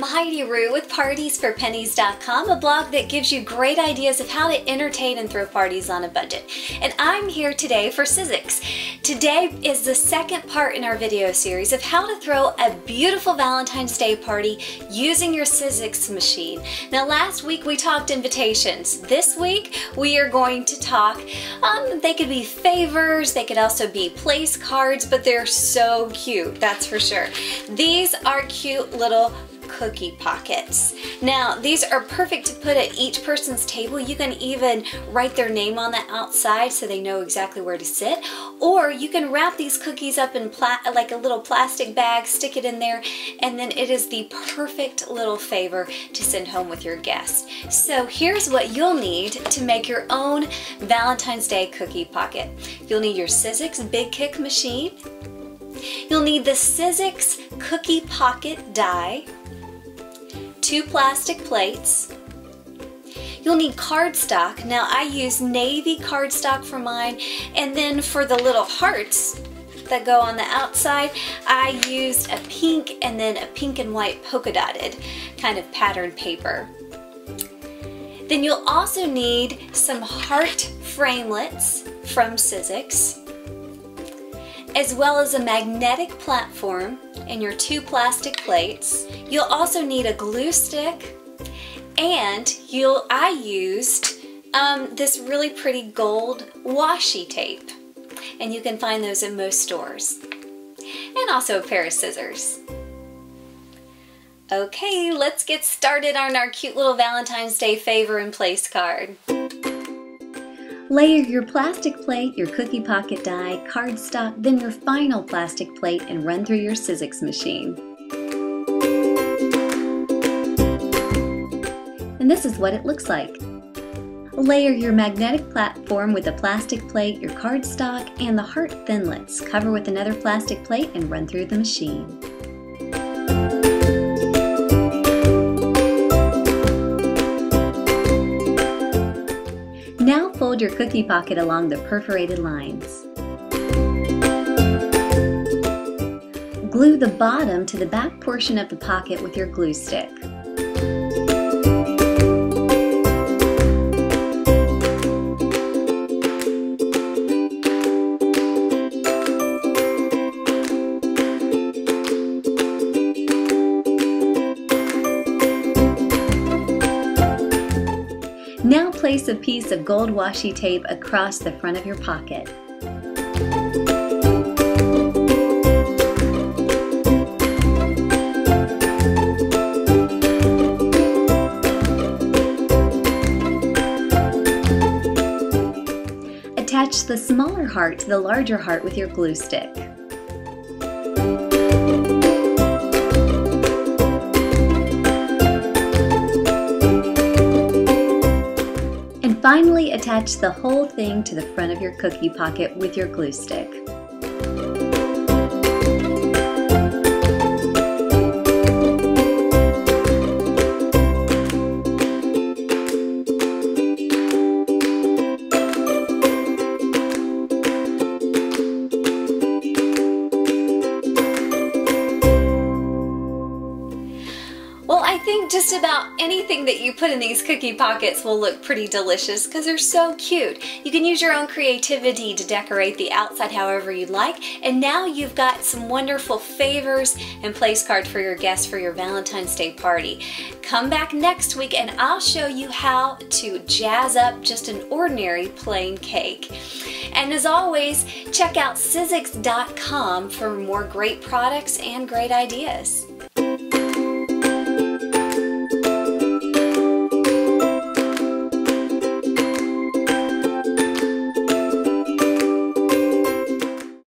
Heidi Rue with PartiesForPennies.com, a blog that gives you great ideas of how to entertain and throw parties on a budget. And I'm here today for Sizzix. Today is the second part in our video series of how to throw a beautiful Valentine's Day party using your Sizzix machine. Now last week we talked invitations. This week we are going to talk, um, they could be favors, they could also be place cards, but they're so cute, that's for sure. These are cute little cookie pockets. Now, these are perfect to put at each person's table. You can even write their name on the outside so they know exactly where to sit. Or you can wrap these cookies up in like a little plastic bag, stick it in there, and then it is the perfect little favor to send home with your guest. So here's what you'll need to make your own Valentine's Day cookie pocket. You'll need your Sizzix Big Kick machine, You'll need the Sizzix Cookie Pocket die, two plastic plates, You'll need cardstock. Now I use navy cardstock for mine and then for the little hearts that go on the outside I used a pink and then a pink and white polka dotted kind of pattern paper. Then you'll also need some heart framelits from Sizzix as well as a magnetic platform and your two plastic plates. You'll also need a glue stick and you'll I used um, this really pretty gold washi tape and you can find those in most stores and also a pair of scissors. Okay, let's get started on our cute little Valentine's Day favor and place card. Layer your plastic plate, your cookie pocket die, cardstock, then your final plastic plate and run through your Sizzix machine. And this is what it looks like. Layer your magnetic platform with a plastic plate, your cardstock, and the heart Thinlits. Cover with another plastic plate and run through the machine. Your cookie pocket along the perforated lines. Glue the bottom to the back portion of the pocket with your glue stick. Place a piece of gold washi tape across the front of your pocket. Attach the smaller heart to the larger heart with your glue stick. Finally, attach the whole thing to the front of your cookie pocket with your glue stick. Think just about anything that you put in these cookie pockets will look pretty delicious because they're so cute. You can use your own creativity to decorate the outside however you'd like. And now you've got some wonderful favors and place cards for your guests for your Valentine's Day party. Come back next week and I'll show you how to jazz up just an ordinary plain cake. And as always, check out Sizzix.com for more great products and great ideas.